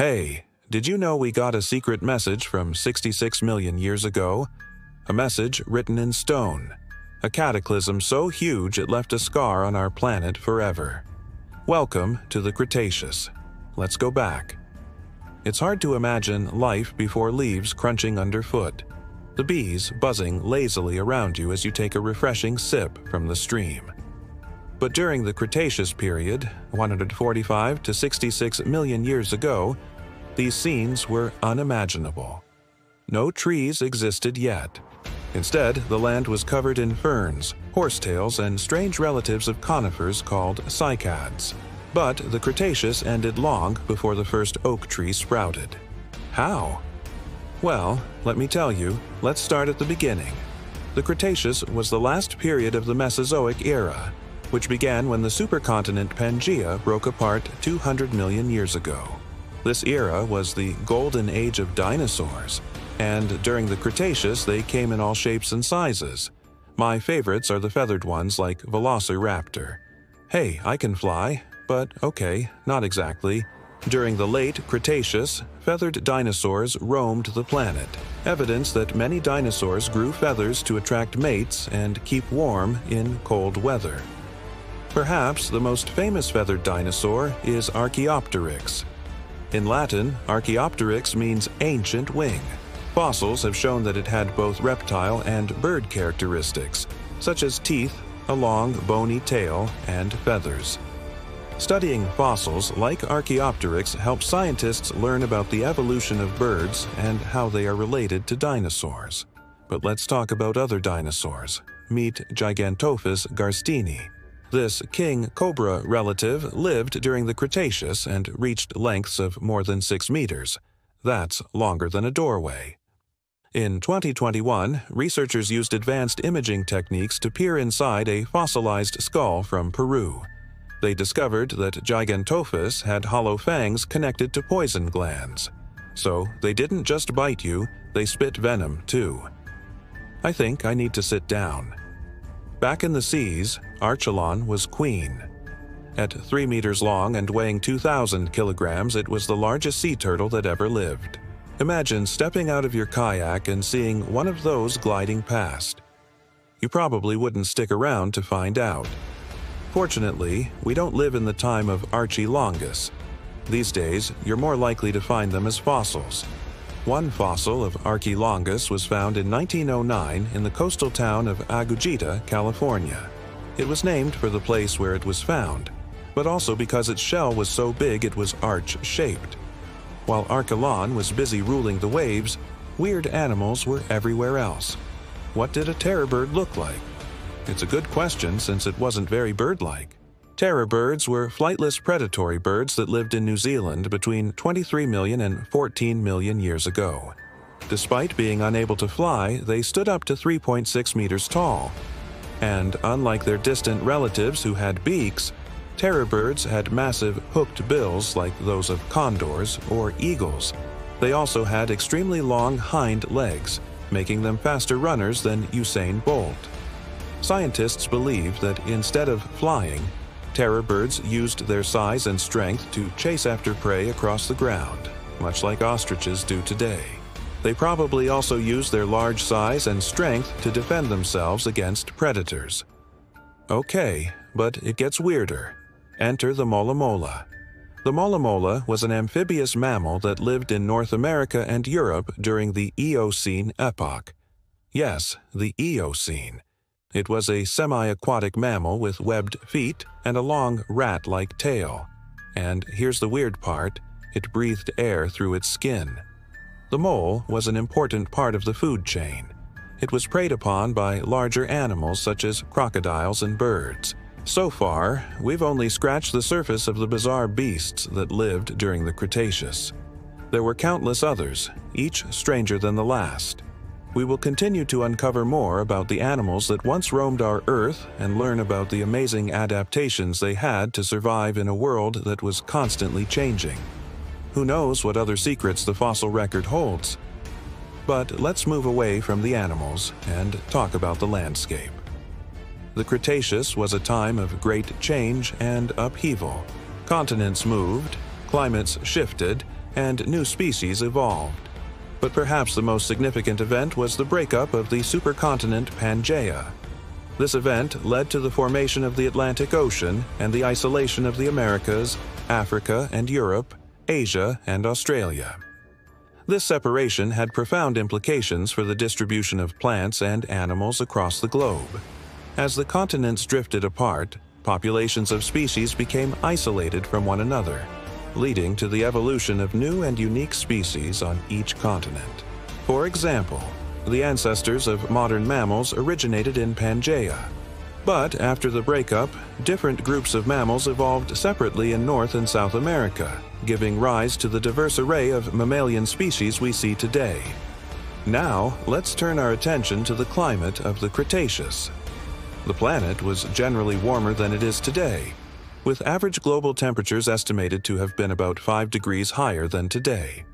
Hey, did you know we got a secret message from 66 million years ago? A message written in stone. A cataclysm so huge it left a scar on our planet forever. Welcome to the Cretaceous. Let's go back. It's hard to imagine life before leaves crunching underfoot, the bees buzzing lazily around you as you take a refreshing sip from the stream. But during the Cretaceous period, 145 to 66 million years ago, these scenes were unimaginable. No trees existed yet. Instead, the land was covered in ferns, horsetails, and strange relatives of conifers called cycads. But the Cretaceous ended long before the first oak tree sprouted. How? Well, let me tell you, let's start at the beginning. The Cretaceous was the last period of the Mesozoic era, which began when the supercontinent Pangaea broke apart 200 million years ago. This era was the golden age of dinosaurs, and during the Cretaceous they came in all shapes and sizes. My favorites are the feathered ones like Velociraptor. Hey, I can fly, but okay, not exactly. During the late Cretaceous, feathered dinosaurs roamed the planet, evidence that many dinosaurs grew feathers to attract mates and keep warm in cold weather. Perhaps the most famous feathered dinosaur is Archaeopteryx. In Latin, Archaeopteryx means ancient wing. Fossils have shown that it had both reptile and bird characteristics, such as teeth, a long, bony tail, and feathers. Studying fossils like Archaeopteryx helps scientists learn about the evolution of birds and how they are related to dinosaurs. But let's talk about other dinosaurs. Meet Gigantophis garstini. This king cobra relative lived during the Cretaceous and reached lengths of more than 6 meters. That's longer than a doorway. In 2021, researchers used advanced imaging techniques to peer inside a fossilized skull from Peru. They discovered that Gigantophis had hollow fangs connected to poison glands. So they didn't just bite you, they spit venom too. I think I need to sit down. Back in the seas, Archelon was queen. At 3 meters long and weighing 2,000 kilograms, it was the largest sea turtle that ever lived. Imagine stepping out of your kayak and seeing one of those gliding past. You probably wouldn't stick around to find out. Fortunately, we don't live in the time of Archilongus. These days, you're more likely to find them as fossils, one fossil of Archelongus was found in 1909 in the coastal town of Agujita, California. It was named for the place where it was found, but also because its shell was so big it was arch-shaped. While Archelon was busy ruling the waves, weird animals were everywhere else. What did a terror bird look like? It's a good question since it wasn't very bird-like. Terror birds were flightless predatory birds that lived in New Zealand between 23 million and 14 million years ago. Despite being unable to fly, they stood up to 3.6 meters tall. And unlike their distant relatives who had beaks, terror birds had massive hooked bills like those of condors or eagles. They also had extremely long hind legs, making them faster runners than Usain Bolt. Scientists believe that instead of flying, Terror birds used their size and strength to chase after prey across the ground, much like ostriches do today. They probably also used their large size and strength to defend themselves against predators. Okay, but it gets weirder. Enter the mola mola. The mola mola was an amphibious mammal that lived in North America and Europe during the Eocene epoch. Yes, the Eocene. It was a semi-aquatic mammal with webbed feet and a long rat-like tail. And here's the weird part, it breathed air through its skin. The mole was an important part of the food chain. It was preyed upon by larger animals such as crocodiles and birds. So far, we've only scratched the surface of the bizarre beasts that lived during the Cretaceous. There were countless others, each stranger than the last. We will continue to uncover more about the animals that once roamed our Earth and learn about the amazing adaptations they had to survive in a world that was constantly changing. Who knows what other secrets the fossil record holds? But let's move away from the animals and talk about the landscape. The Cretaceous was a time of great change and upheaval. Continents moved, climates shifted, and new species evolved. But perhaps the most significant event was the breakup of the supercontinent Pangaea. This event led to the formation of the Atlantic Ocean and the isolation of the Americas, Africa and Europe, Asia and Australia. This separation had profound implications for the distribution of plants and animals across the globe. As the continents drifted apart, populations of species became isolated from one another, leading to the evolution of new and unique species on each continent. For example, the ancestors of modern mammals originated in Pangaea. But after the breakup, different groups of mammals evolved separately in North and South America, giving rise to the diverse array of mammalian species we see today. Now, let's turn our attention to the climate of the Cretaceous. The planet was generally warmer than it is today, with average global temperatures estimated to have been about 5 degrees higher than today.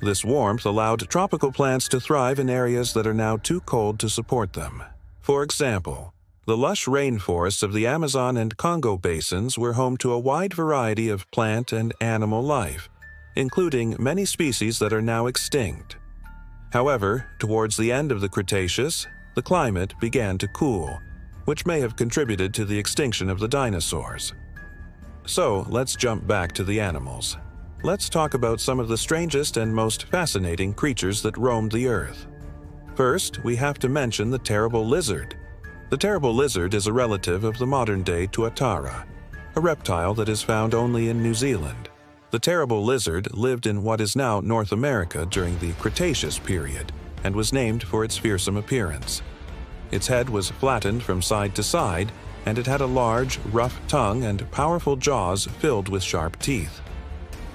This warmth allowed tropical plants to thrive in areas that are now too cold to support them. For example, the lush rainforests of the Amazon and Congo basins were home to a wide variety of plant and animal life, including many species that are now extinct. However, towards the end of the Cretaceous, the climate began to cool, which may have contributed to the extinction of the dinosaurs. So, let's jump back to the animals let's talk about some of the strangest and most fascinating creatures that roamed the earth. First, we have to mention the terrible lizard. The terrible lizard is a relative of the modern-day tuatara, a reptile that is found only in New Zealand. The terrible lizard lived in what is now North America during the Cretaceous period and was named for its fearsome appearance. Its head was flattened from side to side, and it had a large, rough tongue and powerful jaws filled with sharp teeth.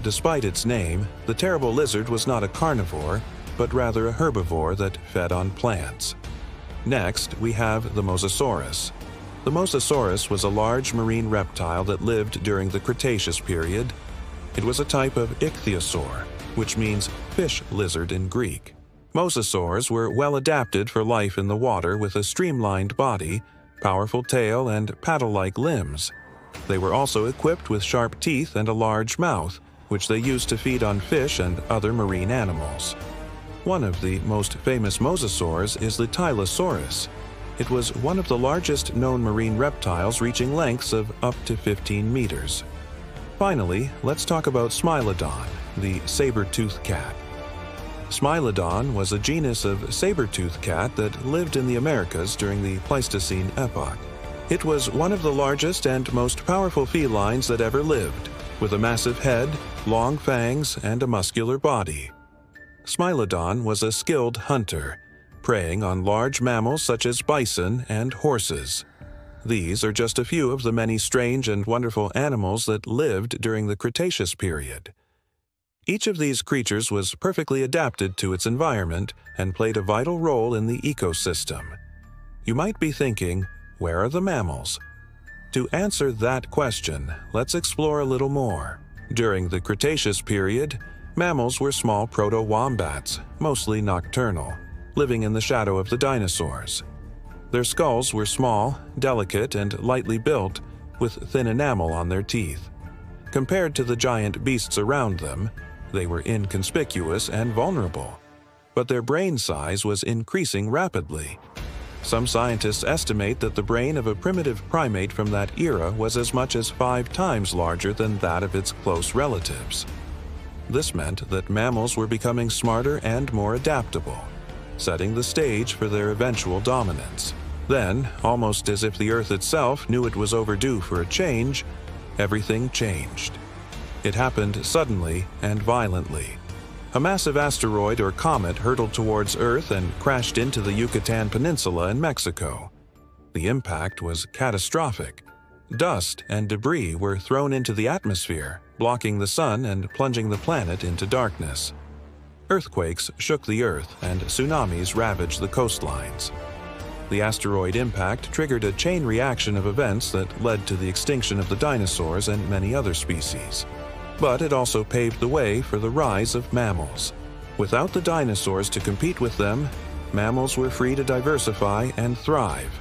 Despite its name, the terrible lizard was not a carnivore, but rather a herbivore that fed on plants. Next, we have the Mosasaurus. The Mosasaurus was a large marine reptile that lived during the Cretaceous period. It was a type of ichthyosaur, which means fish lizard in Greek. Mosasaurs were well adapted for life in the water with a streamlined body, powerful tail, and paddle-like limbs. They were also equipped with sharp teeth and a large mouth, which they used to feed on fish and other marine animals. One of the most famous mosasaurs is the Tylosaurus. It was one of the largest known marine reptiles reaching lengths of up to 15 meters. Finally, let's talk about Smilodon, the saber-toothed cat. Smilodon was a genus of saber-toothed cat that lived in the Americas during the Pleistocene epoch. It was one of the largest and most powerful felines that ever lived, with a massive head, long fangs, and a muscular body. Smilodon was a skilled hunter, preying on large mammals such as bison and horses. These are just a few of the many strange and wonderful animals that lived during the Cretaceous period. Each of these creatures was perfectly adapted to its environment and played a vital role in the ecosystem. You might be thinking, where are the mammals? To answer that question, let's explore a little more. During the Cretaceous period, mammals were small proto-wombats, mostly nocturnal, living in the shadow of the dinosaurs. Their skulls were small, delicate, and lightly built, with thin enamel on their teeth. Compared to the giant beasts around them, they were inconspicuous and vulnerable. But their brain size was increasing rapidly, some scientists estimate that the brain of a primitive primate from that era was as much as five times larger than that of its close relatives. This meant that mammals were becoming smarter and more adaptable, setting the stage for their eventual dominance. Then, almost as if the Earth itself knew it was overdue for a change, everything changed. It happened suddenly and violently. A massive asteroid or comet hurtled towards Earth and crashed into the Yucatan Peninsula in Mexico. The impact was catastrophic. Dust and debris were thrown into the atmosphere, blocking the sun and plunging the planet into darkness. Earthquakes shook the Earth and tsunamis ravaged the coastlines. The asteroid impact triggered a chain reaction of events that led to the extinction of the dinosaurs and many other species but it also paved the way for the rise of mammals. Without the dinosaurs to compete with them, mammals were free to diversify and thrive.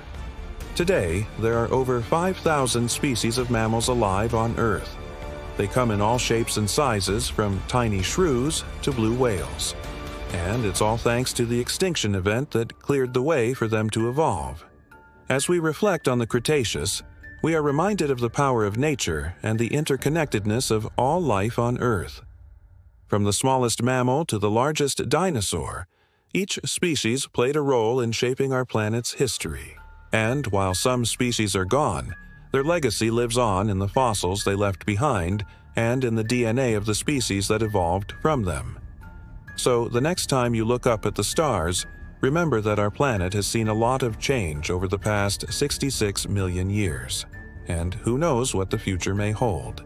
Today, there are over 5,000 species of mammals alive on Earth. They come in all shapes and sizes, from tiny shrews to blue whales. And it's all thanks to the extinction event that cleared the way for them to evolve. As we reflect on the Cretaceous, we are reminded of the power of nature and the interconnectedness of all life on Earth. From the smallest mammal to the largest dinosaur, each species played a role in shaping our planet's history. And while some species are gone, their legacy lives on in the fossils they left behind and in the DNA of the species that evolved from them. So, the next time you look up at the stars, remember that our planet has seen a lot of change over the past 66 million years. And who knows what the future may hold.